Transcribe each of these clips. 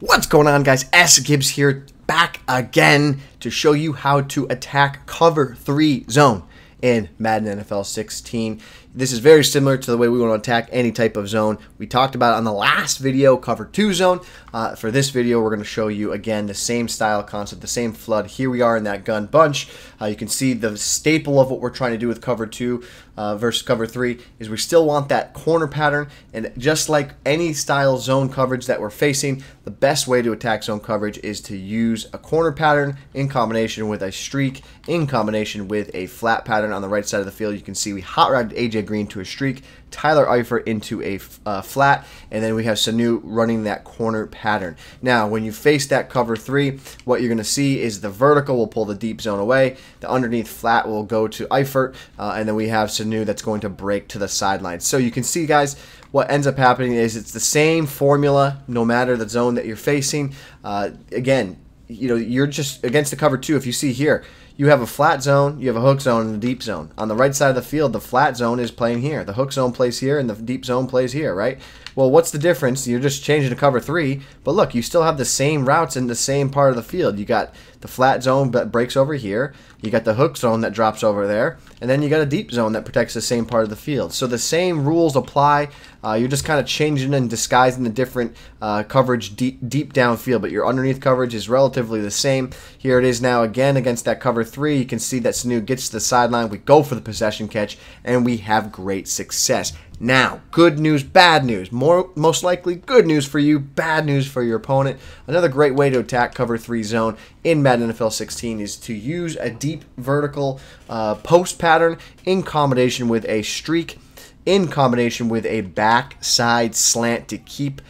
What's going on, guys? Sgibs here, back again to show you how to attack cover three zone in Madden NFL 16. This is very similar to the way we want to attack any type of zone. We talked about on the last video, cover two zone. Uh, for this video, we're going to show you again the same style concept, the same flood. Here we are in that gun bunch. Uh, you can see the staple of what we're trying to do with cover two uh, versus cover three is we still want that corner pattern. And just like any style zone coverage that we're facing, the best way to attack zone coverage is to use a corner pattern in combination with a streak, in combination with a flat pattern on the right side of the field. You can see we hot rodded AJ Green to a streak, Tyler Eifert into a uh, flat, and then we have Sanu running that corner pattern. Now, when you face that cover three, what you're going to see is the vertical will pull the deep zone away, the underneath flat will go to Eifert, uh, and then we have Sanu that's going to break to the sideline. So you can see, guys, what ends up happening is it's the same formula no matter the zone that you're facing. Uh, again, you know, you're just against the cover two. If you see here, you have a flat zone, you have a hook zone, and a deep zone. On the right side of the field, the flat zone is playing here. The hook zone plays here, and the deep zone plays here, right? Well, what's the difference? You're just changing to cover three, but look, you still have the same routes in the same part of the field. You got the flat zone that breaks over here, you got the hook zone that drops over there, and then you got a deep zone that protects the same part of the field. So the same rules apply. Uh, you're just kind of changing and disguising the different uh, coverage deep, deep downfield, but your underneath coverage is relatively the same. Here it is now again against that cover three. You can see that Sanu gets to the sideline. We go for the possession catch, and we have great success. Now, good news, bad news. More most likely good news for you, bad news for your opponent. Another great way to attack cover 3 zone in Madden NFL 16 is to use a deep vertical uh, post pattern in combination with a streak in combination with a backside slant to keep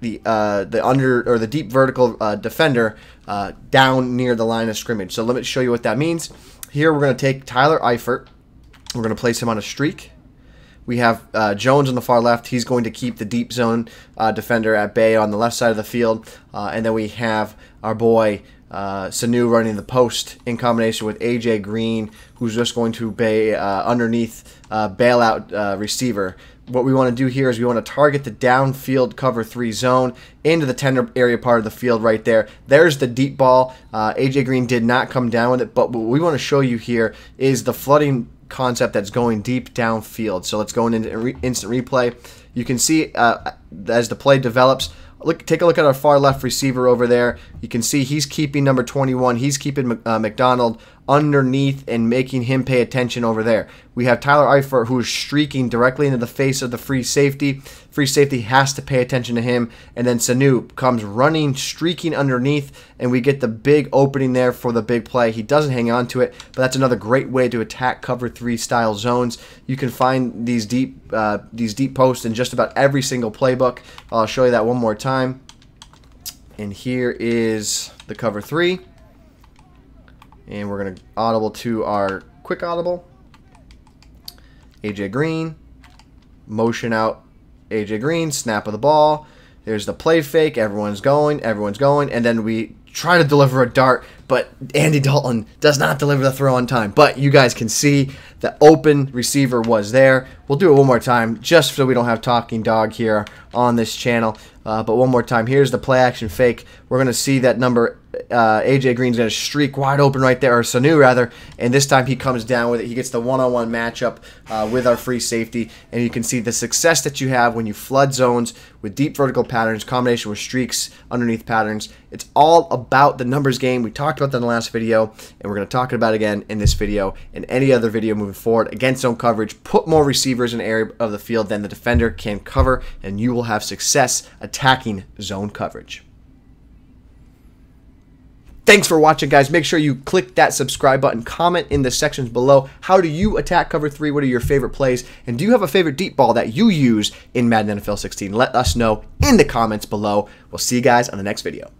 the uh, the under or the deep vertical uh, defender uh, down near the line of scrimmage. So let me show you what that means. Here we're going to take Tyler Eifert. We're going to place him on a streak. We have uh, Jones on the far left. He's going to keep the deep zone uh, defender at bay on the left side of the field. Uh, and then we have our boy uh, Sanu running the post in combination with AJ Green, who's just going to be uh, underneath uh, bailout receiver. What we want to do here is we want to target the downfield cover three zone into the tender area part of the field right there. There's the deep ball. AJ Green did not come down with it, but what we want to show you here is the flooding concept that's going deep downfield. So let's go into instant replay. You can see uh, as the play develops, look, take a look at our far left receiver over there. You can see he's keeping number 21. He's keeping uh, McDonald underneath and making him pay attention over there. We have Tyler Eifert who is streaking directly into the face of the free safety. Free safety has to pay attention to him. And then Sanu comes running, streaking underneath, and we get the big opening there for the big play. He doesn't hang on to it, but that's another great way to attack cover three style zones. You can find these deep uh, these deep posts in just about every single playbook. I'll show you that one more time. And here is the cover three. And we're going to audible to our quick audible. AJ Green. Motion out AJ Green. Snap of the ball. There's the play fake. Everyone's going. Everyone's going. And then we try to deliver a dart, but Andy Dalton does not deliver the throw on time. But you guys can see the open receiver was there. We'll do it one more time just so we don't have talking dog here on this channel. Uh, but one more time, here's the play action fake. We're going to see that number uh, AJ Green's going to streak wide open right there, or Sanu rather, and this time he comes down with it. He gets the one-on-one matchup uh, with our free safety, and you can see the success that you have when you flood zones with deep vertical patterns, combination with streaks underneath patterns. It's all about the numbers game. We talked about that in the last video, and we're going to talk about it again in this video and any other video moving forward. Against zone coverage, put more receivers in area of the field than the defender can cover, and you will have success attacking zone coverage. Thanks for watching, guys. Make sure you click that subscribe button. Comment in the sections below. How do you attack cover three? What are your favorite plays? And do you have a favorite deep ball that you use in Madden NFL 16? Let us know in the comments below. We'll see you guys on the next video.